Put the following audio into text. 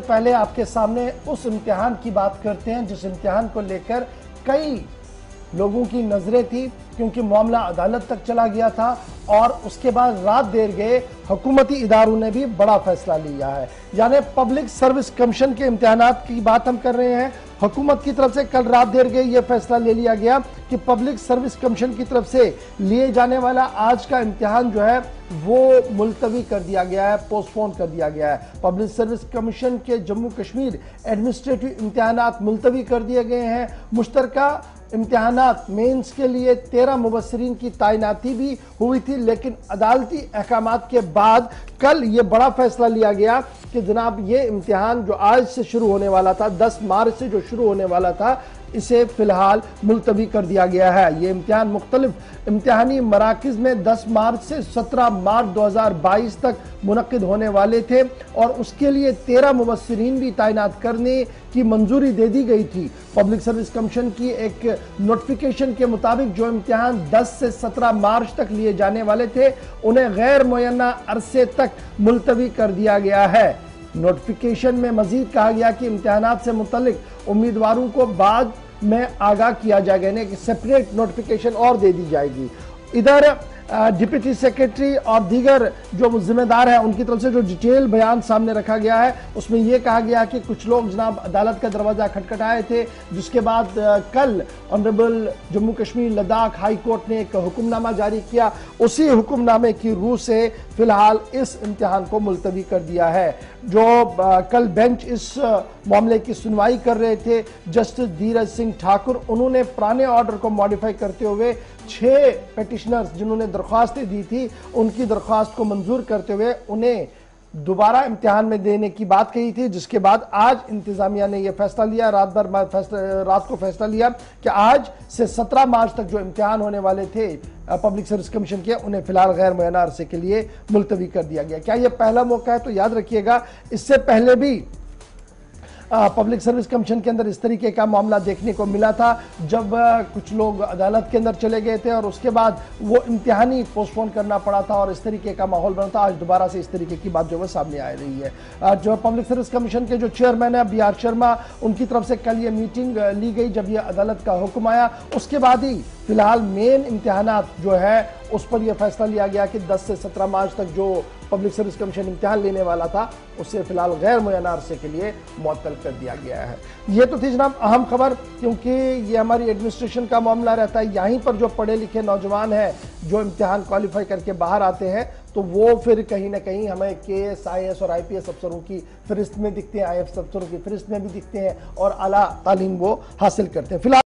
पहले आपके सामने उस इम्तिहान की बात करते हैं, जिस इम्तिहान को लेकर कई लोगों की नज़रें थी, क्योंकि मामला अदालत तक चला गया था और उसके बाद रात देर गए, हुकूमती इदारों ने भी बड़ा फैसला लिया है। यानी पब्लिक सर्विस कमीशन के इम्तिहान की बात हम कर रहे हैं हुकूमत की तरफ़ से कल रात देर गए ये फैसला ले लिया गया कि पब्लिक सर्विस कमीशन की तरफ़ से लिए जाने वाला आज का इम्तिहान जो है, वो मुलतवी कर दिया गया है पोस्टपोन कर दिया गया है। पब्लिक सर्विस कमीशन के जम्मू कश्मीर एडमिनिस्ट्रेटिव इम्तहान मुलतवी कर दिए गए हैं। मुश्तरका इम्तिहान मेंस के लिए तेरह मुबसरीन की तैनाती भी हुई थी, लेकिन अदालती अहकाम के बाद कल ये बड़ा फैसला लिया गया कि जनाब, ये इम्तिहान जो आज से शुरू होने वाला था 10 मार्च से जो शुरू होने वाला था, इसे फ़िलहाल मुलतवी कर दिया गया है। ये इम्तिहान मुख्तलिफ़ इम्तिहानी मराकज में 10 मार्च से 17 मार्च 2022 तक मुनद होने वाले थे और उसके लिए तेरह मुबसरीन भी तैनात करने की मंजूरी दे दी गई थी। पब्लिक सर्विस कमीशन की एक नोटिफिकेशन के मुताबिक जो इम्तिहान 10 से 17 मार्च तक लिए जाने वाले थे, उन्हें गैर मुयना अरसे तक मुलतवी कर दिया गया है। नोटिफिकेशन में मजीद कहा गया कि इम्तहान से मुतलिक उम्मीदवारों को बाद में आगाह किया जाएगा, यानी कि सेपरेट नोटिफिकेशन और दे दी जाएगी। इधर डिप्टी सेक्रेटरी और दीगर जो जिम्मेदार हैं, उनकी तरफ़ से जो डिटेल बयान सामने रखा गया है, उसमें यह कहा गया कि कुछ लोग जनाब अदालत का दरवाज़ा खटखटाए थे, जिसके बाद कल honourable Jammu Kashmir Ladakh high court ने एक हुक्मनामा जारी किया। उसी हुक्मनामे की रूह से फ़िलहाल इस इम्तिहान को मुलतवी कर दिया है। जो कल बेंच इस मामले की सुनवाई कर रहे थे, जस्टिस धीरज सिंह ठाकुर, उन्होंने पुराने ऑर्डर को मॉडिफाई करते हुए छह पेटिशनर्स जिन्होंने दरख्वास्तें दी थी, उनकी दरख्वास्त को मंजूर करते हुए उन्हें दोबारा इम्तिहान में देने की बात कही थी, जिसके बाद आज इंतजामिया ने यह फैसला लिया, रात भर रात को फैसला लिया कि आज से 17 मार्च तक जो इम्तिहान होने वाले थे पब्लिक सर्विस कमीशन के, उन्हें फ़िलहाल गैर मुयना अरसे के लिए मुलतवी कर दिया गया। क्या यह पहला मौका है? तो याद रखिएगा, इससे पहले भी पब्लिक सर्विस कमीशन के अंदर इस तरीके का मामला देखने को मिला था, जब कुछ लोग अदालत के अंदर चले गए थे और उसके बाद वो इम्तिहानी पोस्टपोन करना पड़ा था और इस तरीके का माहौल बना था। आज दोबारा से इस तरीके की बात जो है सामने आ रही है। जो पब्लिक सर्विस कमीशन के जो चेयरमैन है बी आर शर्मा उनकी तरफ़ से कल ये मीटिंग ली गई जब ये अदालत का हुक्म आया। उसके बाद ही फ़िलहाल मेन इम्तिहान जो है उस पर यह फैसला लिया गया कि 10 से 17 मार्च तक जो पब्लिक सर्विस कमीशन इम्तिहान लेने वाला था उसे फ़िलहाल गैर मुयना अरसे के लिए मुअत्तल कर दिया गया है। ये तो थी जनाब अहम खबर, क्योंकि ये हमारी एडमिनिस्ट्रेशन का मामला रहता है। यहीं पर जो पढ़े लिखे नौजवान हैं, जो इम्तिहान क्वालिफाई करके बाहर आते हैं तो वो फिर कहीं ना कहीं हमें के एस आई एस और आई पी एस अफसरों की फहरिस्त में दिखते हैं आई एफ़ अफसरों की फहरिस्त में भी दिखते हैं, और अला तालीम वो हासिल करते हैं। फ़िलहाल